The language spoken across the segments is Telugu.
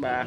Bye.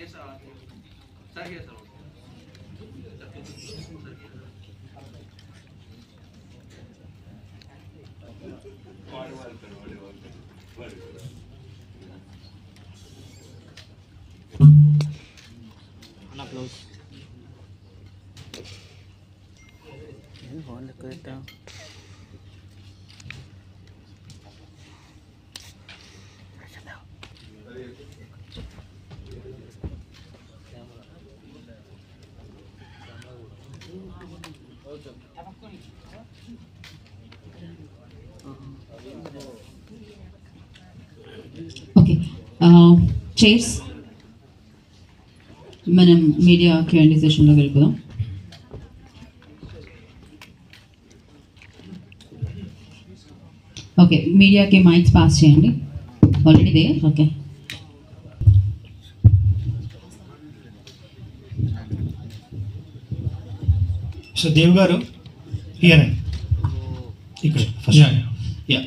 कैसा सर कैसा An applause. Hold the curtain. Okay chairs uh, మనం మీడియా క్యూఎండి సెషన్లో వెళ్ళిపోదాం ఓకే మీడియాకి మైక్స్ పాస్ చేయండి. Already they okay so Dev గారు హియర్ ఇక్కడ ఫస్ట్ యా